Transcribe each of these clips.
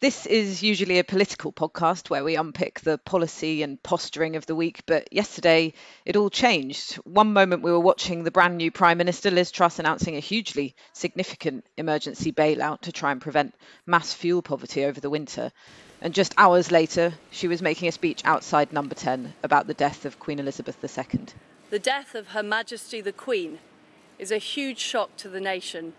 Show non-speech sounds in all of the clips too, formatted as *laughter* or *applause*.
This is usually a political podcast where we unpick the policy and posturing of the week, but yesterday it all changed. One moment we were watching the brand new Prime Minister Liz Truss announcing a hugely significant emergency bailout to try and prevent mass fuel poverty over the winter. And just hours later, she was making a speech outside number 10 about the death of Queen Elizabeth II. The death of Her Majesty the Queen is a huge shock to the nation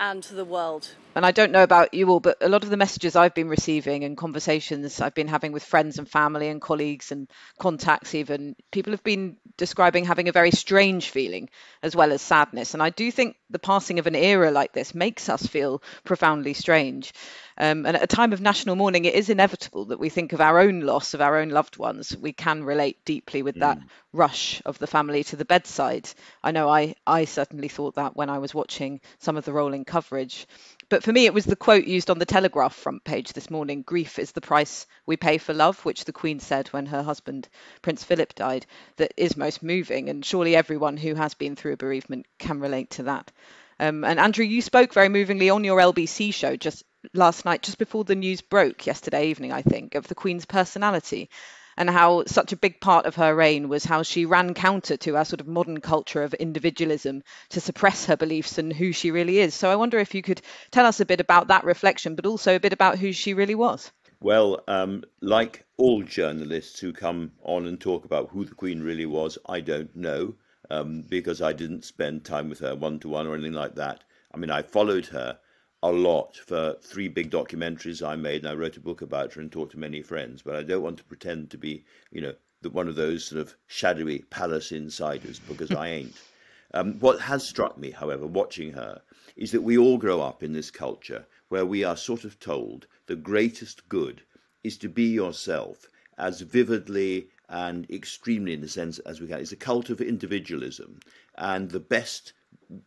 and to the world and I don't know about you all, but a lot of the messages I've been receiving and conversations I've been having with friends and family and colleagues and contacts, even people have been describing having a very strange feeling as well as sadness. And I do think the passing of an era like this makes us feel profoundly strange. Um, and at a time of national mourning, it is inevitable that we think of our own loss of our own loved ones. We can relate deeply with mm. that rush of the family to the bedside. I know I, I certainly thought that when I was watching some of the rolling coverage. But for me, it was the quote used on the Telegraph front page this morning grief is the price we pay for love, which the Queen said when her husband, Prince Philip, died, that is most moving. And surely everyone who has been through a bereavement can relate to that. Um, and Andrew, you spoke very movingly on your LBC show just last night, just before the news broke yesterday evening, I think, of the Queen's personality and how such a big part of her reign was how she ran counter to our sort of modern culture of individualism to suppress her beliefs and who she really is. So I wonder if you could tell us a bit about that reflection, but also a bit about who she really was. Well, um, like all journalists who come on and talk about who the Queen really was, I don't know um, because I didn't spend time with her one to one or anything like that. I mean, I followed her a lot for three big documentaries I made, and I wrote a book about her and talked to many friends. But I don't want to pretend to be, you know, the, one of those sort of shadowy palace insiders because I ain't. *laughs* Um, what has struck me, however, watching her, is that we all grow up in this culture where we are sort of told the greatest good is to be yourself as vividly and extremely in a sense as we can. It's a cult of individualism, and the best,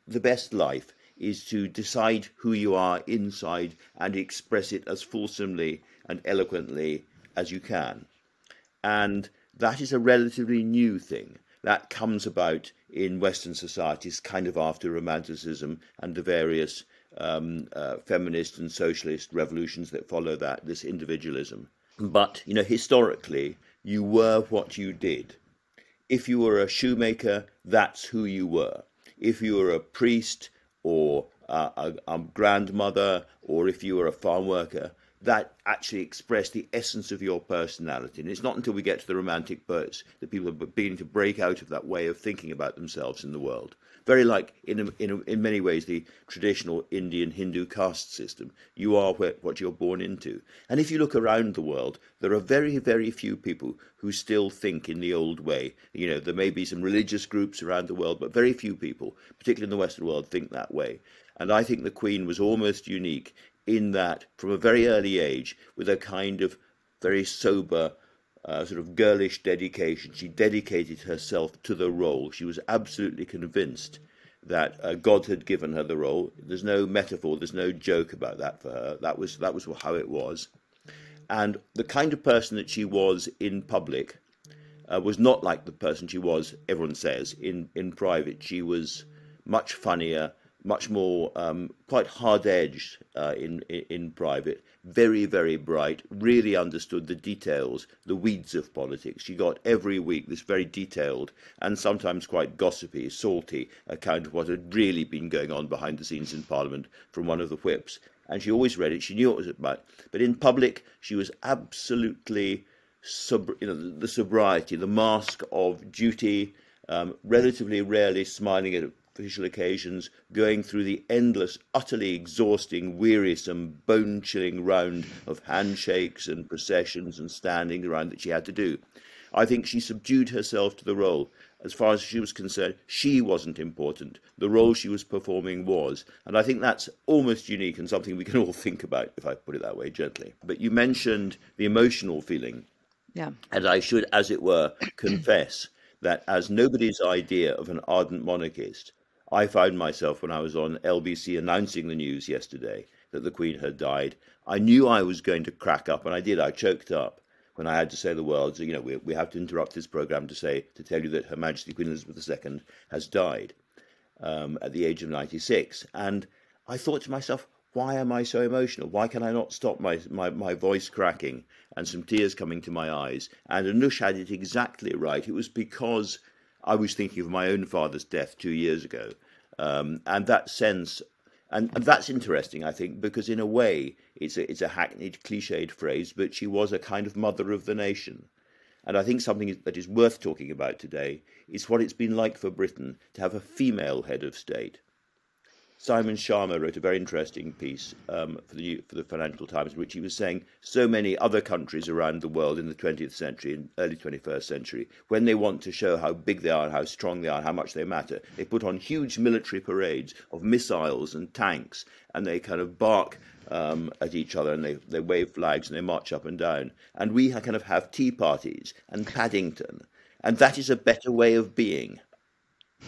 the best life is to decide who you are inside and express it as fulsomely and eloquently as you can. And that is a relatively new thing. That comes about in Western societies kind of after Romanticism and the various um, uh, feminist and socialist revolutions that follow that, this individualism. But, you know, historically, you were what you did. If you were a shoemaker, that's who you were. If you were a priest, or uh, a, a grandmother, or if you were a farm worker, that actually express the essence of your personality. And it's not until we get to the romantic poets that people are beginning to break out of that way of thinking about themselves in the world. Very like, in, a, in, a, in many ways, the traditional Indian Hindu caste system. You are what you're born into. And if you look around the world, there are very, very few people who still think in the old way. You know, there may be some religious groups around the world, but very few people, particularly in the Western world, think that way. And I think the Queen was almost unique in that from a very early age, with a kind of very sober, uh, sort of girlish dedication, she dedicated herself to the role. She was absolutely convinced that uh, God had given her the role. There's no metaphor, there's no joke about that for her. That was that was how it was. And the kind of person that she was in public uh, was not like the person she was, everyone says, in, in private. She was much funnier, much more um, quite hard edged uh, in, in, private, very very bright, really understood the details, the weeds of politics. She got every week this very detailed and sometimes quite gossipy, salty account of what had really been going on behind the scenes in Parliament from one of the whips. And she always read it. She knew what it was about. But in public, she was absolutely sub, you know, the, the sobriety, the mask of duty, um, relatively rarely smiling at official occasions, going through the endless, utterly exhausting, wearisome, bone chilling round of handshakes and processions and standing around that she had to do. I think she subdued herself to the role. As far as she was concerned, she wasn't important. The role she was performing was. And I think that's almost unique and something we can all think about, if I put it that way gently. But you mentioned the emotional feeling. Yeah. And I should, as it were, confess that as nobody's idea of an ardent monarchist, I found myself when I was on LBC announcing the news yesterday that the Queen had died. I knew I was going to crack up, and I did. I choked up when I had to say the words, you know, we, we have to interrupt this program to say, to tell you that Her Majesty Queen Elizabeth II has died um, at the age of 96. And I thought to myself, why am I so emotional? Why can I not stop my, my, my voice cracking and some tears coming to my eyes? And Anoosh had it exactly right. It was because I was thinking of my own father's death two years ago. Um, and that sense, and, and, that's interesting, I think, because in a way it's a, it's a hackneyed, cliched phrase, but she was a kind of mother of the nation. And I think something that is worth talking about today is what it's been like for Britain to have a female head of state. Simon Schama wrote a very interesting piece um, for, the, for the Financial Times, in which he was saying so many other countries around the world in the 20th century and early 21st century, when they want to show how big they are, how strong they are, how much they matter, they put on huge military parades of missiles and tanks, and they kind of bark um, at each other and they, they wave flags and they march up and down. And we kind of have tea parties and Paddington. And that is a better way of being.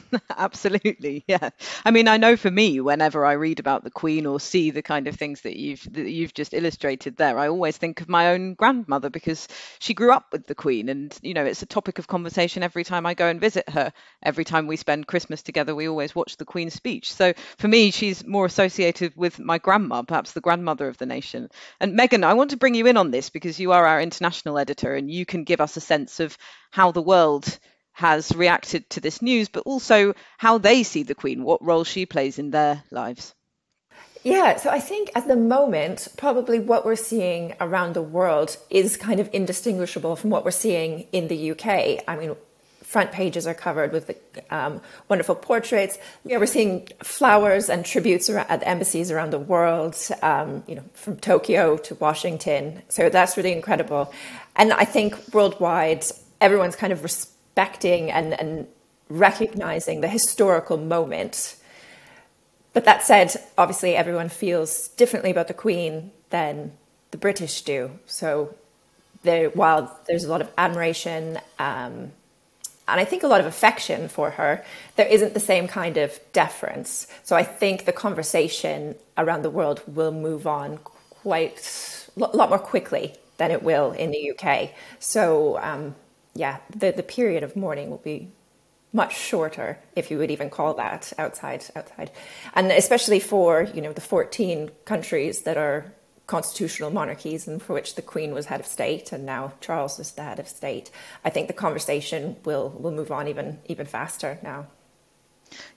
*laughs* Absolutely, yeah. I mean, I know for me, whenever I read about the Queen or see the kind of things that you've that you've just illustrated there, I always think of my own grandmother because she grew up with the Queen, and you know, it's a topic of conversation every time I go and visit her. Every time we spend Christmas together, we always watch the Queen's speech. So for me, she's more associated with my grandma, perhaps the grandmother of the nation. And Megan, I want to bring you in on this because you are our international editor, and you can give us a sense of how the world has reacted to this news, but also how they see the Queen, what role she plays in their lives. Yeah, so I think at the moment, probably what we're seeing around the world is kind of indistinguishable from what we're seeing in the UK. I mean, front pages are covered with um, wonderful portraits. Yeah, we're seeing flowers and tributes at embassies around the world, um, you know, from Tokyo to Washington. So that's really incredible. And I think worldwide, everyone's kind of respecting and, and recognizing the historical moment. But that said, obviously, everyone feels differently about the Queen than the British do. So, while there's a lot of admiration um, and I think a lot of affection for her, there isn't the same kind of deference. So, I think the conversation around the world will move on quite a lot more quickly than it will in the UK. So, um, yeah, the, the period of mourning will be much shorter, if you would even call that outside outside, and especially for you know the 14 countries that are constitutional monarchies and for which the Queen was head of state and now Charles is the head of state. I think the conversation will will move on even even faster now.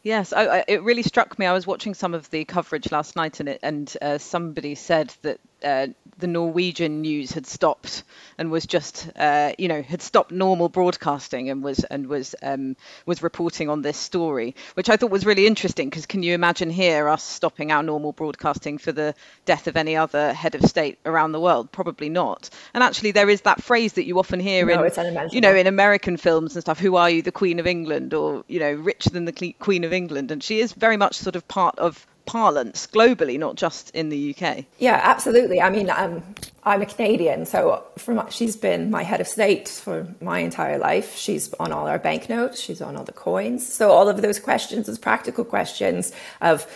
Yes, I, I, it really struck me. I was watching some of the coverage last night, and it, and uh, somebody said that uh, the Norwegian news had stopped and was just, uh, you know, had stopped normal broadcasting and was and was um, was reporting on this story, which I thought was really interesting. Because can you imagine here us stopping our normal broadcasting for the death of any other head of state around the world? Probably not. And actually, there is that phrase that you often hear no, in, you know, in American films and stuff. Who are you, the Queen of England, or you know, richer than the Queen of England? And she is very much sort of part of parlance globally, not just in the UK. Yeah, absolutely. I mean, um, I'm a Canadian, so from, she's been my head of state for my entire life. She's on all our banknotes, she's on all the coins. So all of those questions, those practical questions of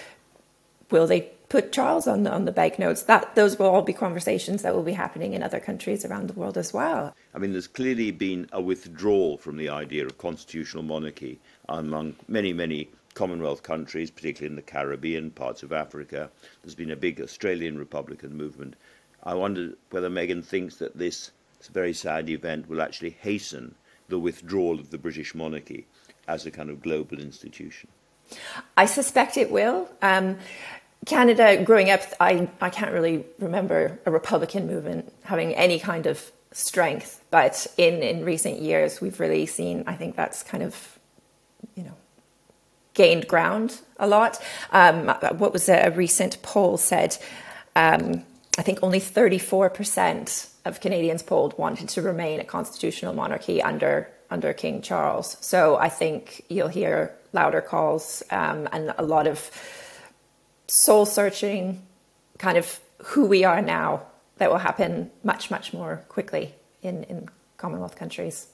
will they put Charles on the, on the banknotes? That those will all be conversations that will be happening in other countries around the world as well. I mean, there's clearly been a withdrawal from the idea of constitutional monarchy among many, many Commonwealth countries, particularly in the Caribbean, parts of Africa. There's been a big Australian Republican movement. I wonder whether Megan thinks that this, very sad event will actually hasten the withdrawal of the British monarchy as a kind of global institution. I suspect it will. Um, Canada, growing up, I, I can't really remember a Republican movement having any kind of strength, but in, in recent years, we've really seen, I think that's kind of, you know, gained ground a lot. Um, what was a, recent poll said, um, I think only 34% of Canadians polled wanted to remain a constitutional monarchy under under King Charles. So I think you'll hear louder calls um, and a lot of soul searching, kind of who we are now, that will happen much much more quickly in in Commonwealth countries.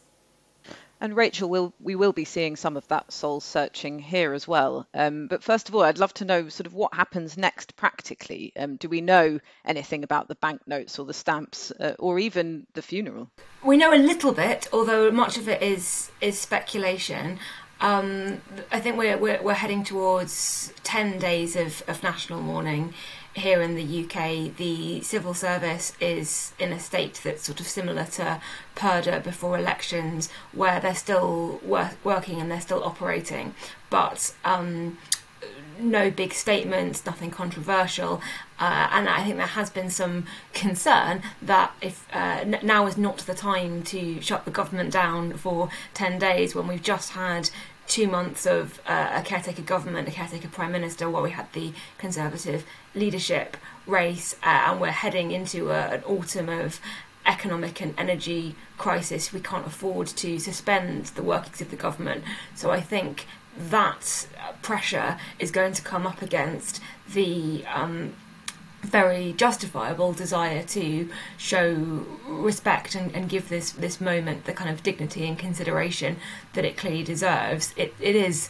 And Rachel, we'll, we will be seeing some of that soul searching here as well. Um, but first of all, I'd love to know sort of what happens next practically. Um, do we know anything about the banknotes or the stamps uh, or even the funeral? We know a little bit, although much of it is is speculation. Um, I think we're, we're, we're heading towards ten days of, of national mourning here in the UK, the civil service is in a state that's sort of similar to Purdah before elections, where they're still wor- working and they're still operating, but um, no big statements, nothing controversial, uh, and I think there has been some concern that if uh, n- now is not the time to shut the government down for ten days when we've just had two months of uh, a caretaker government, a caretaker prime minister, where we had the Conservative leadership race, uh, and we're heading into a, an autumn of economic and energy crisis. We can't afford to suspend the workings of the government. So I think that pressure is going to come up against the um, very justifiable desire to show respect and, and, give this this moment the kind of dignity and consideration that it clearly deserves. It it is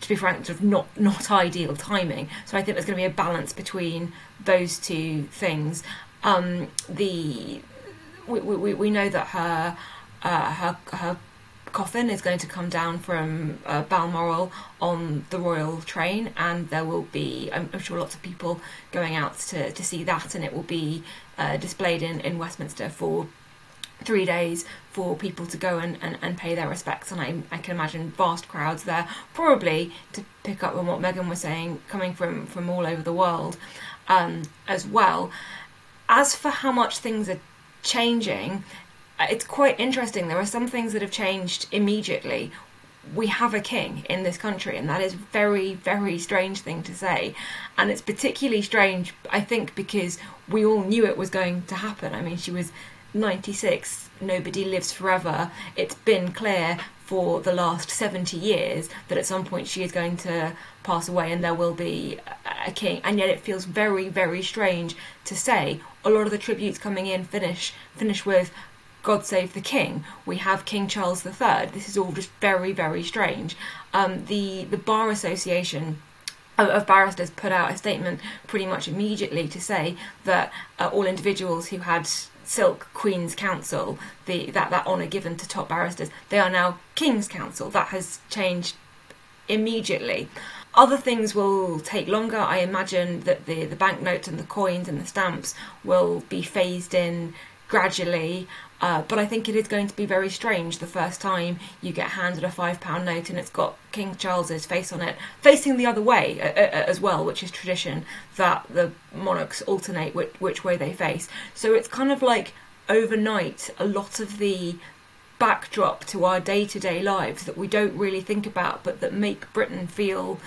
to be frank, sort of not not ideal timing. So I think there's going to be a balance between those two things. Um, the we, we, we know that her uh, her her coffin is going to come down from uh, Balmoral on the Royal train, and there will be, I'm, sure, lots of people going out to, to see that, and it will be uh, displayed in, in Westminster for three days for people to go and, and, and pay their respects. And I, I can imagine vast crowds there, probably to pick up on what Megan was saying, coming from, from all over the world um, as well. As for how much things are changing, it's quite interesting. There are some things that have changed immediately. We have a king in this country, and that is a very, very strange thing to say. And it's particularly strange, I think, because we all knew it was going to happen. I mean, she was 96, nobody lives forever. It's been clear for the last 70 years that at some point she is going to pass away and there will be a king and yet it feels very very strange to say a lot of the tributes coming in finish finish with God Save the King. We have King Charles III. This is all just very, very strange. Um, the the Bar Association of barristers put out a statement pretty much immediately to say that uh, all individuals who had silk Queen's Counsel, the that that honour given to top barristers, they are now King's Counsel. That has changed immediately. Other things will take longer. I imagine that the, the banknotes and the coins and the stamps will be phased in gradually. Uh, but I think it is going to be very strange the first time you get handed a five pound note and it's got King Charles's face on it, facing the other way as well, which is tradition that the monarchs alternate which, which way they face. So it's kind of like overnight, a lot of the backdrop to our day to day lives that we don't really think about but that make Britain feel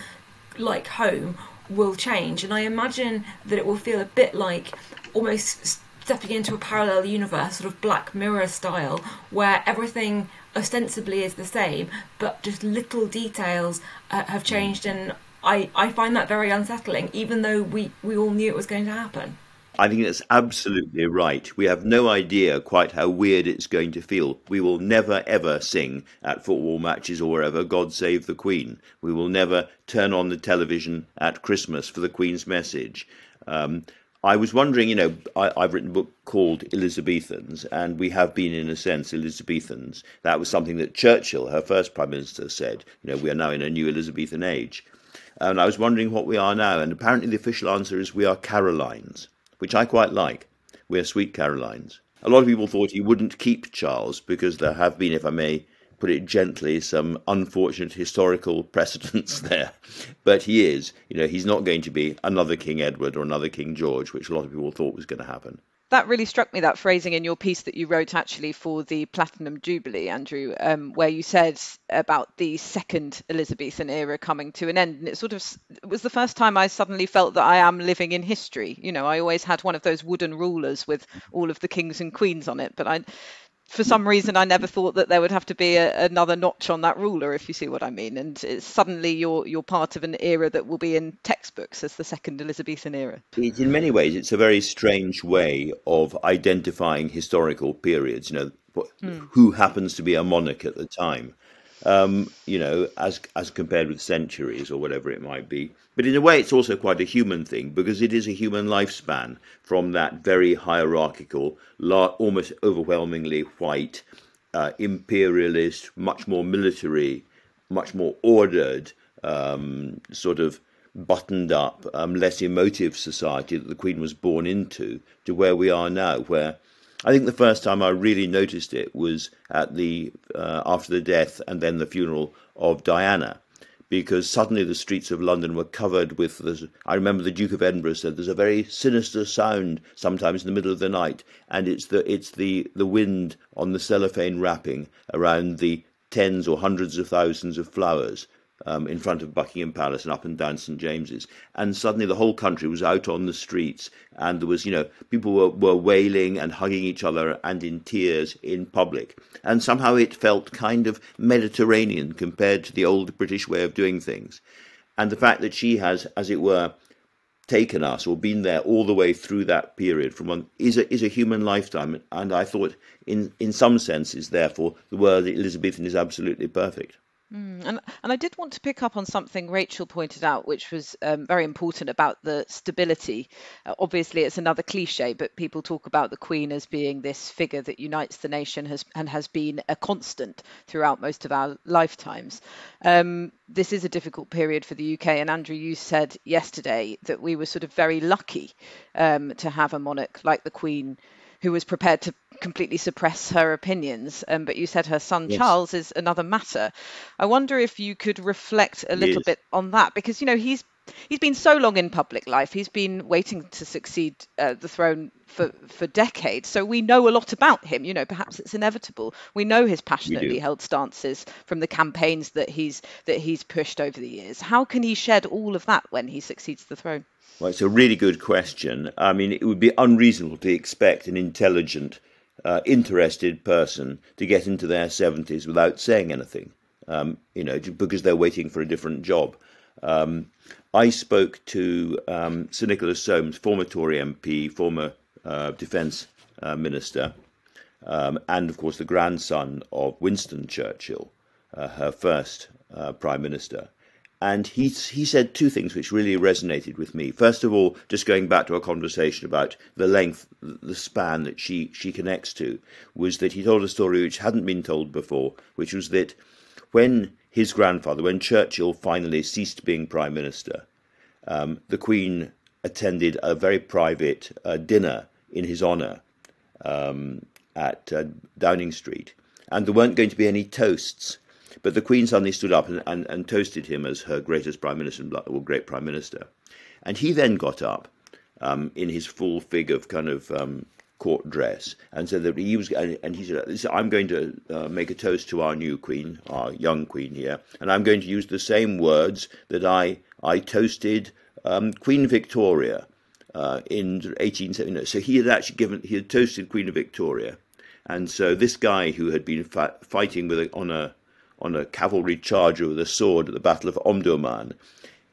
like home will change. And I imagine that it will feel a bit like almost stepping into a parallel universe, sort of Black Mirror style, where everything ostensibly is the same, but just little details uh, have changed, and I, I find that very unsettling, even though we, we all knew it was going to happen. I think that's absolutely right. We have no idea quite how weird it's going to feel. We will never ever sing at football matches or wherever God Save the Queen. We will never turn on the television at Christmas for the Queen's message. Um, I was wondering, you know, I, have written a book called Elizabethans, and we have been, in a sense, Elizabethans. That was something that Churchill, her first prime minister, said. You know, we are now in a new Elizabethan age. And I was wondering what we are now, and apparently the official answer is we are Carolines, which I quite like. We are sweet Carolines. A lot of people thought he wouldn't keep Charles because there have been, if I may put it gently, some unfortunate historical precedents *laughs* there. But he is, you know, he's not going to be another King Edward or another King George, which a lot of people thought was going to happen. That really struck me, that phrasing in your piece that you wrote actually for the Platinum Jubilee, Andrew, um, where you said about the second Elizabethan era coming to an end. And it sort of it was the first time I suddenly felt that I am living in history. You know, I always had one of those wooden rulers with all of the kings and queens on it, but I for some reason I never thought that there would have to be a, another notch on that ruler, if you see what I mean. And suddenly you're you're part of an era that will be in textbooks as the second Elizabethan era. In many ways, it's a very strange way of identifying historical periods. You know, mm. who happens to be a monarch at the time um, you know, as as compared with centuries or whatever it might be. But in a way, it's also quite a human thing because it is a human lifespan from that very hierarchical, almost overwhelmingly white, uh, imperialist, much more military, much more ordered um, sort of buttoned up, um, less emotive society that the Queen was born into to where we are now, where I think the first time I really noticed it was at the uh, after the death and then the funeral of Diana, because suddenly the streets of London were covered with. The, I remember the Duke of Edinburgh said there's a very sinister sound sometimes in the middle of the night, and it's the it's the the wind on the cellophane wrapping around the tens or hundreds of thousands of flowers um, in front of Buckingham Palace and up and down St James's. And suddenly the whole country was out on the streets, and there was, you know, people were, were wailing and hugging each other and in tears in public. And somehow it felt kind of Mediterranean compared to the old British way of doing things. And the fact that she has, as it were, taken us or been there all the way through that period from one is a is a human lifetime and I thought in in some senses therefore the word Elizabethan is absolutely perfect. Mm, and and I did want to pick up on something Rachel pointed out, which was um, very important about the stability. Uh, obviously, it's another cliche, but people talk about the Queen as being this figure that unites the nation has and has been a constant throughout most of our lifetimes. Um, this is a difficult period for the UK, and Andrew, you said yesterday that we were sort of very lucky um, to have a monarch like the Queen who was prepared to completely suppress her opinions. Um, but you said her son yes. Charles is another matter. I wonder if you could reflect a little yes. bit on that because you know he's he's been so long in public life. He's been waiting to succeed uh, the throne for for decades. So we know a lot about him. You know, perhaps it's inevitable. We know his passionately held stances from the campaigns that he's that he's pushed over the years. How can he shed all of that when he succeeds the throne? Well, it's a really good question. I mean, it would be unreasonable to expect an intelligent, uh, interested person to get into their 70s without saying anything, um, you know, because they're waiting for a different job. Um, I spoke to um, Sir Nicholas Soames, former Tory MP, former uh, Defence uh, Minister, um, and of course the grandson of Winston Churchill, uh, her first uh, Prime Minister. And he, he said two things which really resonated with me. First of all, just going back to our conversation about the length, the span that she, she connects to, was that he told a story which hadn't been told before, which was that when his grandfather, when Churchill finally ceased being Prime Minister, um, the Queen attended a very private uh, dinner in his honour um, at uh, Downing Street. And there weren't going to be any toasts but the Queen suddenly stood up and, and, and toasted him as her greatest Prime Minister, or great Prime Minister. And he then got up um, in his full fig of kind of um, court dress and said that he was, and he said, I'm going to uh, make a toast to our new Queen, our young Queen here, and I'm going to use the same words that I, I toasted um, Queen Victoria. Uh, in 1870, so he had actually given he had toasted Queen Victoria, and so this guy who had been fighting with a, on a on a cavalry charger with a sword at the Battle of Omdurman,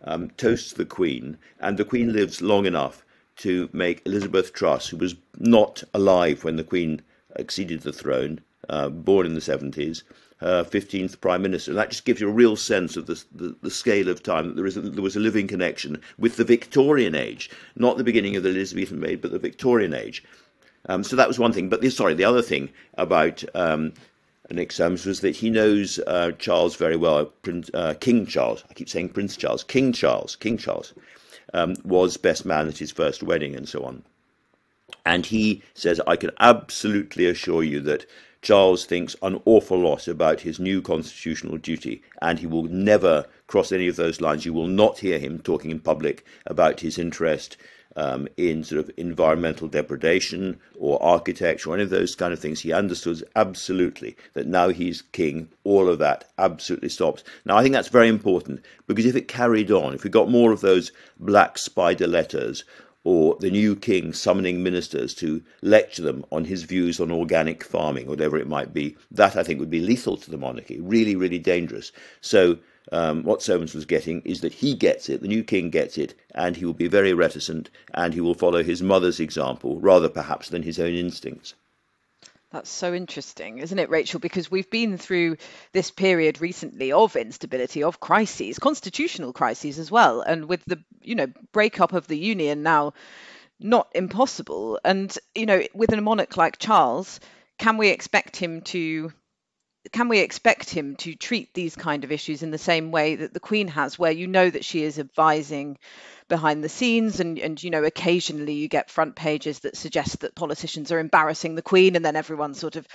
um, toasts the Queen, and the Queen lives long enough to make Elizabeth Truss, who was not alive when the Queen acceded the throne, uh, born in the 70s, her 15th Prime Minister. And that just gives you a real sense of the, the, the scale of time that there, is a, there was a living connection with the Victorian age, not the beginning of the Elizabethan age, but the Victorian age. Um, so that was one thing. But the, sorry, the other thing about um, Nick Soames was that he knows uh, Charles very well. Prince, uh, King Charles, I keep saying Prince Charles, King Charles, King Charles um, was best man at his first wedding and so on. And he says, I can absolutely assure you that Charles thinks an awful lot about his new constitutional duty, and he will never cross any of those lines. You will not hear him talking in public about his interest um, in sort of environmental depredation or architecture or any of those kind of things. He understood absolutely that now he's king, all of that absolutely stops. Now, I think that's very important because if it carried on, if we got more of those black spider letters or the new king summoning ministers to lecture them on his views on organic farming, whatever it might be, that I think would be lethal to the monarchy, really, really dangerous. So um, what Soames was getting is that he gets it, the new king gets it, and he will be very reticent, and he will follow his mother's example rather perhaps than his own instincts. That's so interesting, isn't it, Rachel? Because we've been through this period recently of instability, of crises, constitutional crises as well, and with the you know breakup of the union now not impossible, and you know with a monarch like Charles, can we expect him to can we expect him to treat these kind of issues in the same way that the Queen has, where you know that she is advising behind the scenes and and you know occasionally you get front pages that suggest that politicians are embarrassing the Queen and then everyone sort of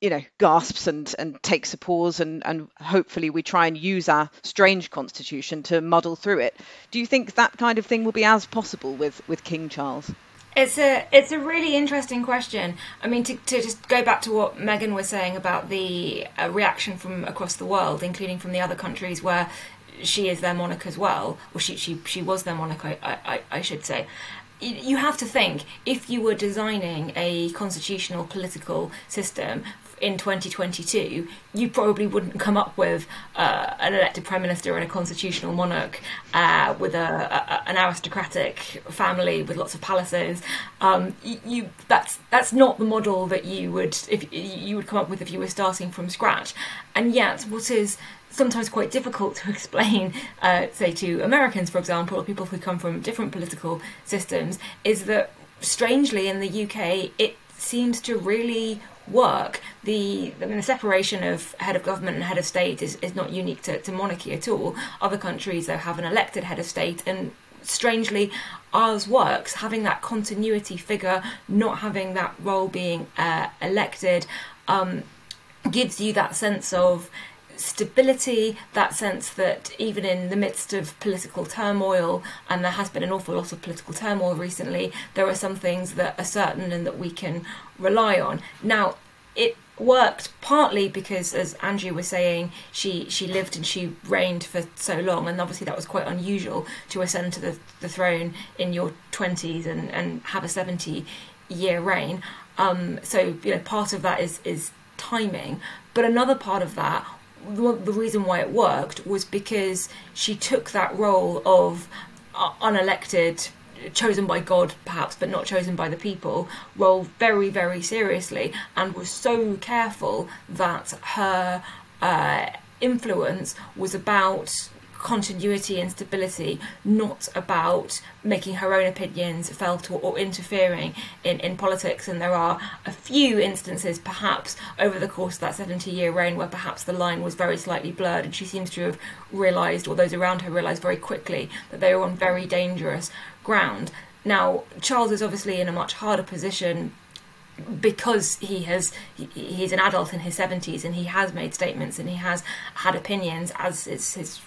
you know gasps and and takes a pause and and hopefully we try and use our strange constitution to muddle through it. Do you think that kind of thing will be as possible with with king charles it's a it's a really interesting question. I mean, to, to just go back to what Megan was saying about the uh, reaction from across the world, including from the other countries where she is their monarch as well, or she she, she was their monarch, I, I, I should say you have to think if you were designing a constitutional political system in 2022, you probably wouldn't come up with uh, an elected prime minister and a constitutional monarch uh, with a, a, an aristocratic family with lots of palaces. Um, you, that's that's not the model that you would if you would come up with if you were starting from scratch. And yet, what is sometimes quite difficult to *laughs* explain, uh, say to Americans, for example, or people who come from different political systems, is that strangely in the UK it seems to really work. The I mean, the separation of head of government and head of state is, is not unique to, to monarchy at all. Other countries though have an elected head of state and strangely ours works having that continuity figure not having that role being uh, elected um, gives you that sense of stability, that sense that even in the midst of political turmoil, and there has been an awful lot of political turmoil recently, there are some things that are certain and that we can rely on. Now, it worked partly because as Andrew was saying she she lived and she reigned for so long and obviously that was quite unusual to ascend to the, the throne in your 20s and, and have a 70 year reign um, so you know part of that is is timing but another part of that the reason why it worked was because she took that role of uh, unelected chosen by God perhaps but not chosen by the people role very very seriously and was so careful that her uh, influence was about continuity and stability, not about making her own opinions felt or, or, interfering in, in politics. And there are a few instances, perhaps, over the course of that 70 year reign where perhaps the line was very slightly blurred, and she seems to have realised, or those around her realised very quickly, that they were on very dangerous ground. Now, Charles is obviously in a much harder position because he has he's an adult in his 70s and he has made statements and he has had opinions as is his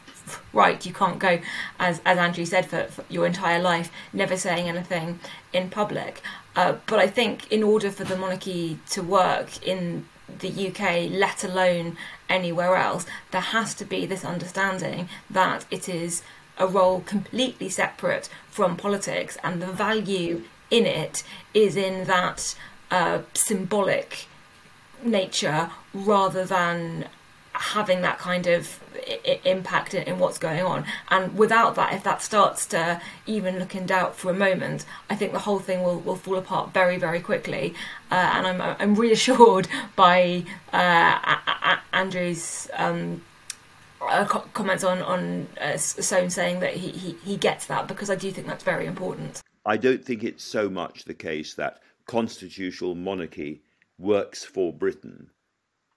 right, you can't go, as, as Andrew said, for, for your entire life, never saying anything in public. Uh, but I think in order for the monarchy to work in the UK, let alone anywhere else, there has to be this understanding that it is a role completely separate from politics, and the value in it is in that uh, symbolic nature rather than having that kind of impact in, in, what's going on. And without that, if that starts to even look in doubt for a moment, I think the whole thing will, will fall apart very, very quickly. Uh, and I'm, I'm reassured *laughs* by uh, a- a- Andrew's. Um, uh, comments on on uh, Soames saying that he, he he gets that because I do think that's very important. I don't think it's so much the case that constitutional monarchy works for Britain,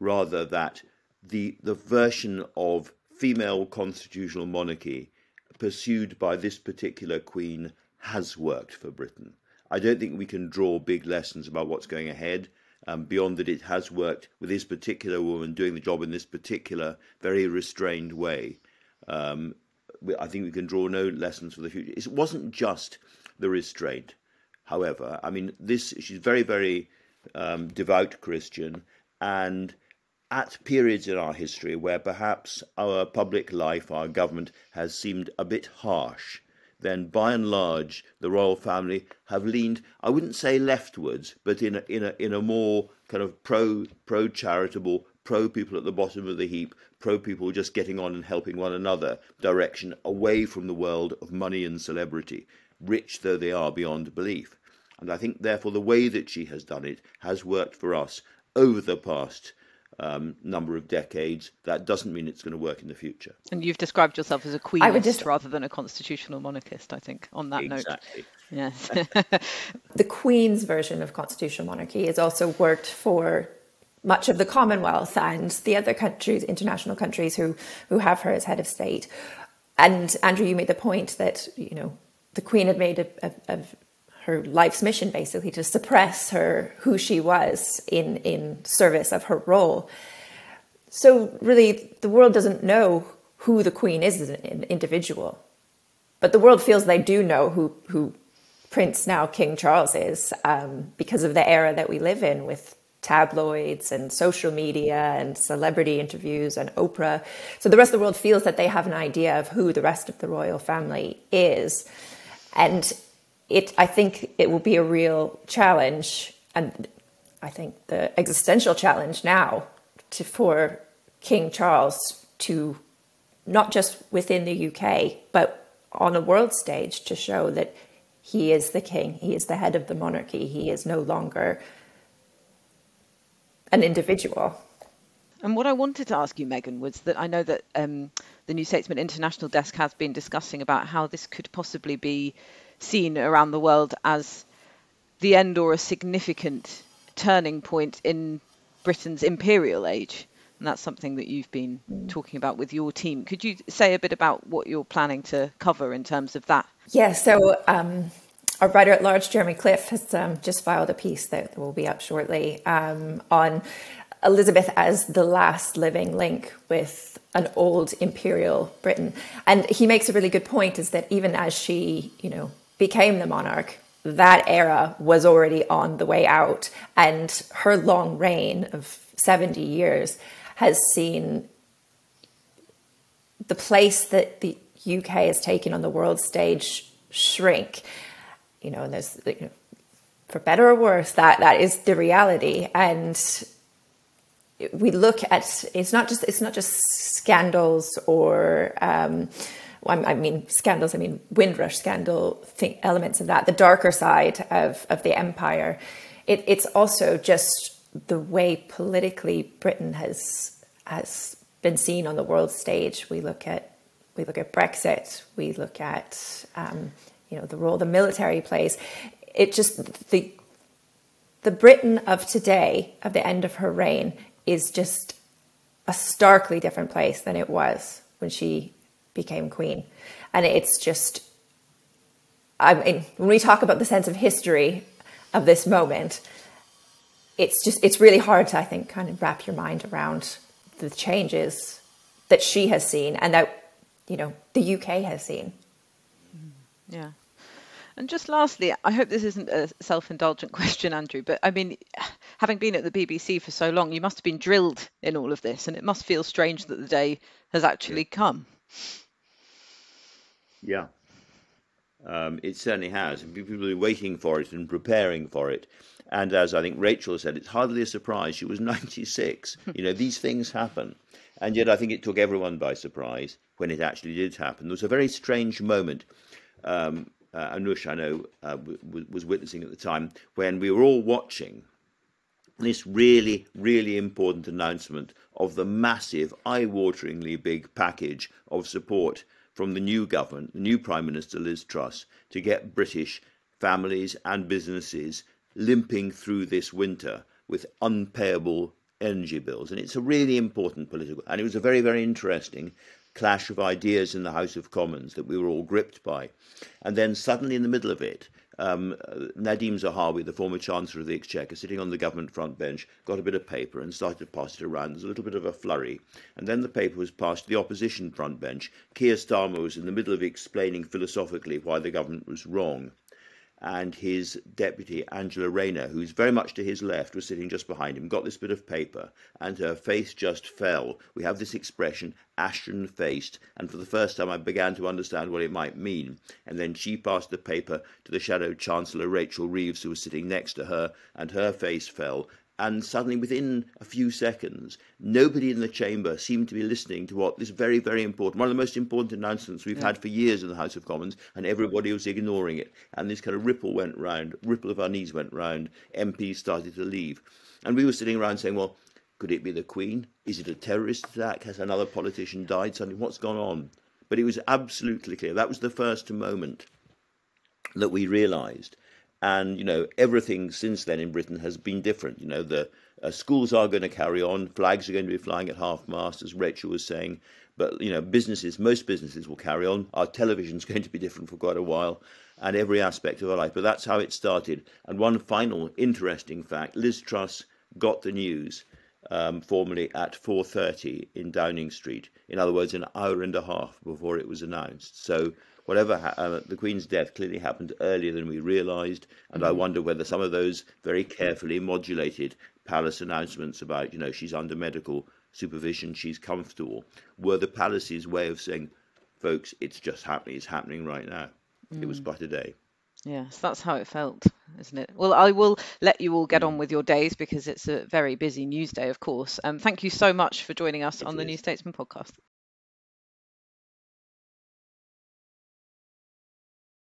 rather that the, the version of female constitutional monarchy pursued by this particular queen has worked for Britain. I don't think we can draw big lessons about what's going ahead. Um, beyond that, it has worked with this particular woman doing the job in this particular, very restrained way. Um, I think we can draw no lessons for the future. It wasn't just the restraint, however. I mean, this she's very, very um, devout Christian, and at periods in our history where perhaps our public life, our government, has seemed a bit harsh, then by and large the royal family have leaned, I wouldn't say leftwards, but in a, in a, in a more kind of pro pro charitable, pro people at the bottom of the heap, pro people just getting on and helping one another direction away from the world of money and celebrity, rich though they are beyond belief. And I think therefore the way that she has done it has worked for us over the past um, number of decades. That doesn't mean it's going to work in the future. And you've described yourself as a queenist just... rather than a constitutional monarchist, I think, on that exactly. note. Yes. *laughs* the Queen's version of constitutional monarchy has also worked for much of the Commonwealth and the other countries, international countries who who have her as head of state. And Andrew, you made the point that you know the Queen had made a, a, a her life's mission basically to suppress her who she was in in service of her role. So really, the world doesn't know who the Queen is as an individual, but the world feels they do know who who Prince now King Charles is um, because of the era that we live in with tabloids and social media and celebrity interviews and Oprah. So the rest of the world feels that they have an idea of who the rest of the royal family is. And it, I think it will be a real challenge. And I think the existential challenge now to, for King Charles to not just within the UK, but on a world stage to show that he is the king, he is the head of the monarchy, he is no longer an individual. And what I wanted to ask you, Megan, was that I know that um, the New Statesman International Desk has been discussing about how this could possibly be seen around the world as the end or a significant turning point in Britain's imperial age. And that's something that you've been talking about with your team. Could you say a bit about what you're planning to cover in terms of that? Yeah, so um, our writer at large, Jeremy Cliffe, has um, just filed a piece that will be up shortly um, on Elizabeth as the last living link with an old imperial Britain. And he makes a really good point is that even as she, you know, became the monarch, that era was already on the way out. And her long reign of 70 years has seen the place that the UK has taken on the world stage shrink you know, and there's, you know, for better or worse, that that is the reality. And we look at it's not just it's not just scandals or um, I mean scandals. I mean Windrush scandal thing, elements of that. The darker side of of the empire. It, it's also just the way politically Britain has has been seen on the world stage. We look at we look at Brexit. We look at um, you know the role the military plays. It just the the Britain of today, of the end of her reign, is just a starkly different place than it was when she became queen, and it's just. I mean, when we talk about the sense of history of this moment, it's just it's really hard to I think kind of wrap your mind around the changes that she has seen and that you know the UK has seen. Mm, yeah. And just lastly, I hope this isn't a self indulgent *laughs* question, Andrew, but I mean, having been at the BBC for so long, you must have been drilled in all of this, and it must feel strange that the day has actually come. Yeah, um, it certainly has. And people been waiting for it and preparing for it. And as I think Rachel said, it's hardly a surprise. She was *laughs* 96. you know, these things happen. And yet I think it took everyone by surprise when it actually did happen. There was a very strange moment. Um, uh, Anoosh, I know, uh, w- was witnessing at the time, when we were all watching this really, really important announcement of the massive, eye wateringly big package of support from the new government, the new Prime Minister Liz Truss, to get British families and businesses limping through this winter with unpayable energy bills. And it's a really important political, and it was a very, very interesting clash of ideas in the House of Commons that we were all gripped by. And then suddenly, in the middle of it, um, Nadhim Zahawi, the former Chancellor of the Exchequer, sitting on the government front bench, got a bit of paper and started to pass it around. There's a little bit of a flurry. And then the paper was passed to the opposition front bench. Keir Starmer was in the middle of explaining philosophically why the government was wrong and his deputy, Angela Rayner, who's very much to his left, was sitting just behind him, got this bit of paper, and her face just fell. We have this expression, ashen faced, and for the first time I began to understand what it might mean. And then she passed the paper to the Shadow Chancellor, Rachel Reeves, who was sitting next to her, and her face fell, and suddenly, within a few seconds, nobody in the chamber seemed to be listening to what this very, very important, one of the most important announcements we've yeah. had for years in the House of Commons, and everybody was ignoring it. And this kind of ripple went round, ripple of unease went round. MPs started to leave. And we were sitting around saying, well, could it be the Queen? Is it a terrorist attack? Has another politician died suddenly? What's gone on? But it was absolutely clear. That was the first moment that we realised and you know everything since then in Britain has been different. You know the uh, schools are going to carry on, flags are going to be flying at half mast, as Rachel was saying. But you know, businesses, most businesses will carry on. Our television's *laughs* going to be different for quite a while, and every aspect of our life. But that's how it started. And one final interesting fact: Liz Truss got the news um, formally at 4:30 in Downing Street. In other words, an hour and a half before it was announced. So whatever ha- uh, the Queen's death clearly happened earlier than we realised, and mm-hmm. I wonder whether some of those very carefully modulated palace announcements about you know she's under medical supervision, she's comfortable, were the palace's way of saying, folks, it's just happening, it's happening right now. Mm. It was mm. but a day. Yes, that's how it felt, isn't it? Well, I will let you all get on with your days because it's a very busy news day, of course. Um, thank you so much for joining us it on is. the New Statesman podcast.